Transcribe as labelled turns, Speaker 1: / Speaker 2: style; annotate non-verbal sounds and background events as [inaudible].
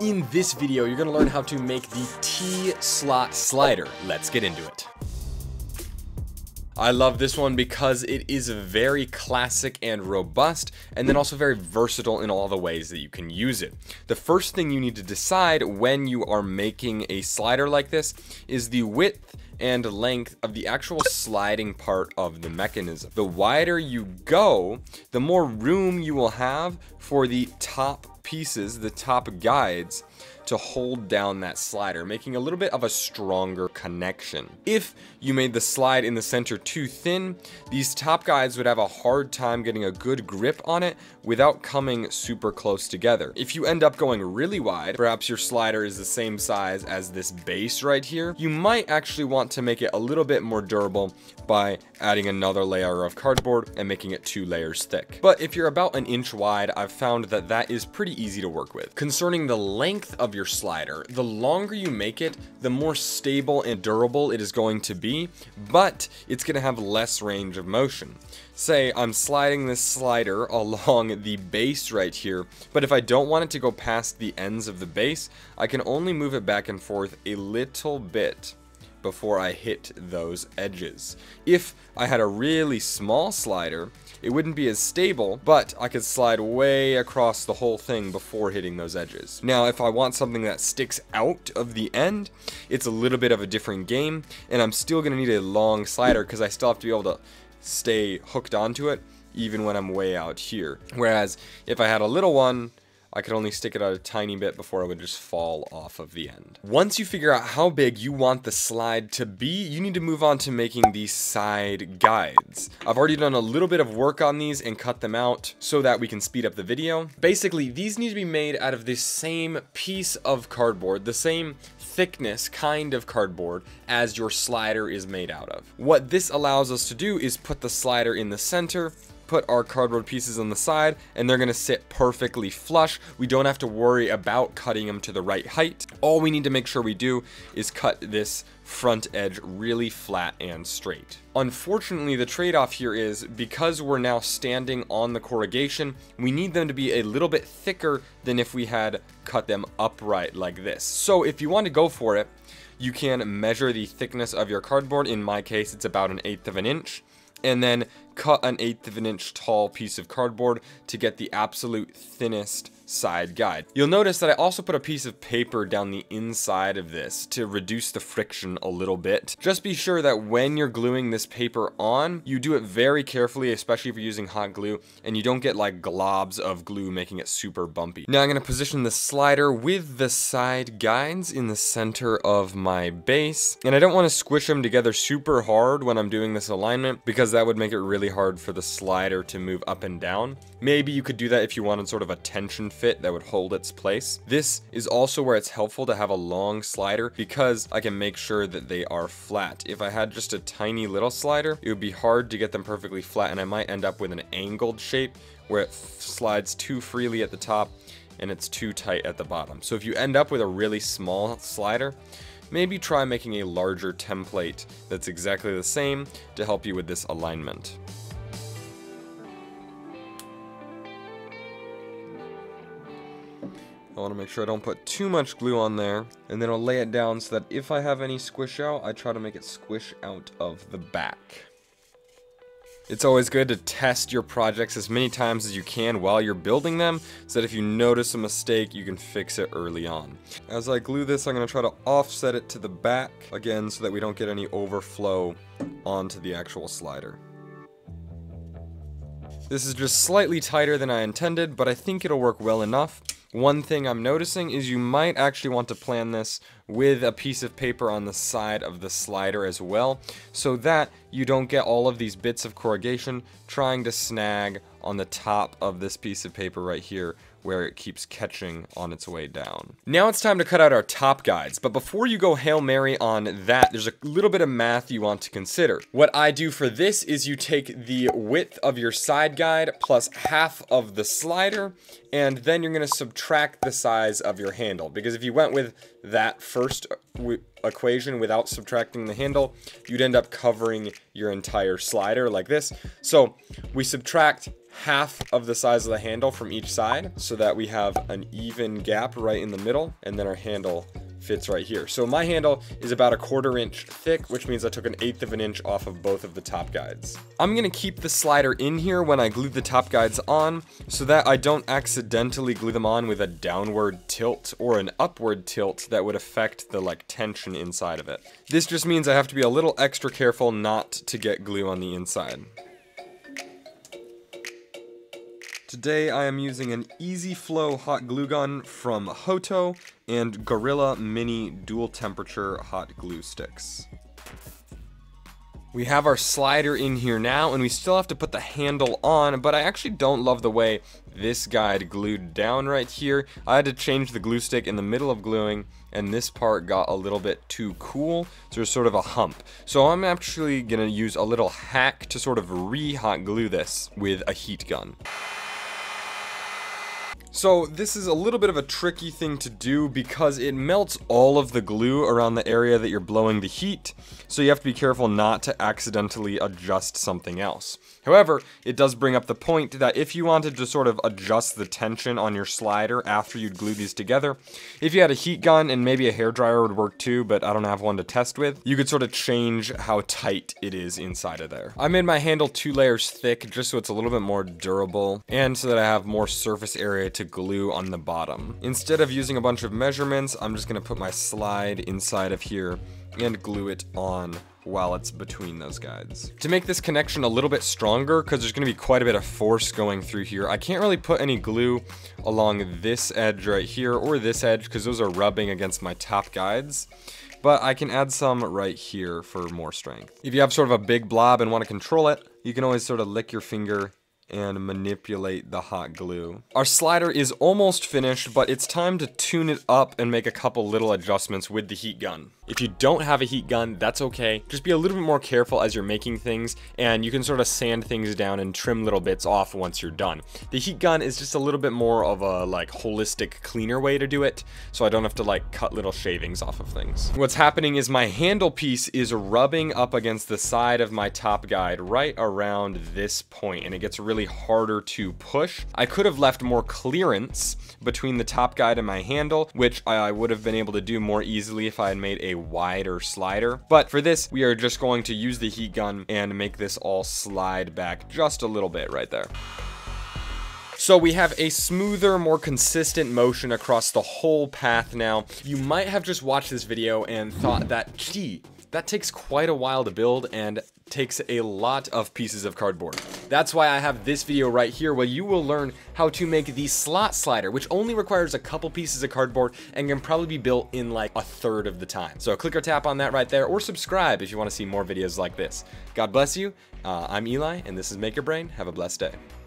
Speaker 1: In this video, you're gonna learn how to make the T-slot slider. Let's get into it. I love this one because it is very classic and robust, and then also very versatile in all the ways that you can use it. The first thing you need to decide when you are making a slider like this is the width and length of the actual sliding part of the mechanism. The wider you go, the more room you will have for the top pieces, the top guides, to hold down that slider, making a little bit of a stronger connection. If you made the slide in the center too thin, these top guides would have a hard time getting a good grip on it without coming super close together. If you end up going really wide, perhaps your slider is the same size as this base right here, you might actually want to make it a little bit more durable by adding another layer of cardboard and making it two layers thick. But if you're about an inch wide, I've found that that is pretty easy to work with. Concerning the length of your slider, the longer you make it, the more stable and durable it is going to be, but it's going to have less range of motion. Say I'm sliding this slider [laughs] along the base right here, but if I don't want it to go past the ends of the base, I can only move it back and forth a little bit before I hit those edges. If I had a really small slider, it wouldn't be as stable, but I could slide way across the whole thing before hitting those edges. Now, if I want something that sticks out of the end, it's a little bit of a different game, and I'm still going to need a long slider because I still have to be able to stay hooked onto it even when I'm way out here. Whereas if I had a little one, I could only stick it out a tiny bit before it would just fall off of the end. Once you figure out how big you want the slide to be, you need to move on to making these side guides. I've already done a little bit of work on these and cut them out so that we can speed up the video. Basically, these need to be made out of the same piece of cardboard, the same thickness kind of cardboard as your slider is made out of. What this allows us to do is put the slider in the center, put our cardboard pieces on the side and they're going to sit perfectly flush. We don't have to worry about cutting them to the right height. All we need to make sure we do is cut this front edge really flat and straight. Unfortunately, the trade-off here is because we're now standing on the corrugation, we need them to be a little bit thicker than if we had cut them upright like this. So if you want to go for it, you can measure the thickness of your cardboard. In my case, it's about an eighth of an inch and then cut an eighth of an inch tall piece of cardboard to get the absolute thinnest side guide. You'll notice that I also put a piece of paper down the inside of this to reduce the friction a little bit. Just be sure that when you're gluing this paper on, you do it very carefully, especially if you're using hot glue, and you don't get like globs of glue making it super bumpy. Now I'm going to position the slider with the side guides in the center of my base, and I don't want to squish them together super hard when I'm doing this alignment because that would make it really hard for the slider to move up and down. Maybe you could do that if you wanted sort of a tension fit that would hold its place. This is also where it's helpful to have a long slider because I can make sure that they are flat. If I had just a tiny little slider, it would be hard to get them perfectly flat and I might end up with an angled shape where it slides too freely at the top and it's too tight at the bottom. So if you end up with a really small slider, maybe try making a larger template that's exactly the same to help you with this alignment. I want to make sure I don't put too much glue on there. And then I'll lay it down so that if I have any squish out, I try to make it squish out of the back. It's always good to test your projects as many times as you can while you're building them, so that if you notice a mistake, you can fix it early on. As I glue this, I'm going to try to offset it to the back, again, so that we don't get any overflow onto the actual slider. This is just slightly tighter than I intended, but I think it'll work well enough. One thing I'm noticing is you might actually want to plan this with a piece of paper on the side of the slider as well, so that you don't get all of these bits of corrugation trying to snag on the top of this piece of paper right here where it keeps catching on its way down. Now it's time to cut out our top guides, but before you go Hail Mary on that, there's a little bit of math you want to consider. What I do for this is you take the width of your side guide plus half of the slider, and then you're going to subtract the size of your handle, because if you went with that first equation without subtracting the handle, you'd end up covering your entire slider like this. So we subtract half of the size of the handle from each side so that we have an even gap right in the middle and then our handle fits right here. So my handle is about a quarter inch thick, which means I took an eighth of an inch off of both of the top guides. I'm gonna keep the slider in here when I glue the top guides on so that I don't accidentally glue them on with a downward tilt or an upward tilt that would affect the like tension inside of it. This just means I have to be a little extra careful not to get glue on the inside. Today I am using an Easy Flow hot glue gun from Hoto and Gorilla Mini dual temperature hot glue sticks. We have our slider in here now and we still have to put the handle on, but I actually don't love the way this guide glued down right here. I had to change the glue stick in the middle of gluing and this part got a little bit too cool, so there's sort of a hump. So I'm actually gonna use a little hack to sort of re-hot glue this with a heat gun. So this is a little bit of a tricky thing to do because it melts all of the glue around the area that you're blowing the heat, so you have to be careful not to accidentally adjust something else. However, it does bring up the point that if you wanted to sort of adjust the tension on your slider after you'd glue these together, if you had a heat gun and maybe a hair dryer would work too, but I don't have one to test with, you could sort of change how tight it is inside of there. I made my handle two layers thick just so it's a little bit more durable and so that I have more surface area to to glue on the bottom. Instead of using a bunch of measurements, I'm just gonna put my slide inside of here and glue it on while it's between those guides. To make this connection a little bit stronger, because there's going to be quite a bit of force going through here, I can't really put any glue along this edge right here or this edge because those are rubbing against my top guides but I can add some right here for more strength. If you have sort of a big blob and want to control it, you can always sort of lick your finger and manipulate the hot glue. Our slider is almost finished, but it's time to tune it up and make a couple little adjustments with the heat gun. If you don't have a heat gun, that's okay. Just be a little bit more careful as you're making things, and you can sort of sand things down and trim little bits off once you're done. The heat gun is just a little bit more of a like holistic, cleaner way to do it, so I don't have to like cut little shavings off of things. What's happening is my handle piece is rubbing up against the side of my top guide right around this point, and it gets really harder to push. I could have left more clearance between the top guide and my handle, which I would have been able to do more easily if I had made a wider slider. But for this, we are just going to use the heat gun and make this all slide back just a little bit right there. So we have a smoother, more consistent motion across the whole path now. You might have just watched this video and thought that, gee, that takes quite a while to build and takes a lot of pieces of cardboard. That's why I have this video right here where you will learn how to make the slot slider, which only requires a couple pieces of cardboard and can probably be built in like a third of the time. So click or tap on that right there or subscribe if you want to see more videos like this. God bless you. Uh, I'm Eli and this is Maker Brain. Have a blessed day.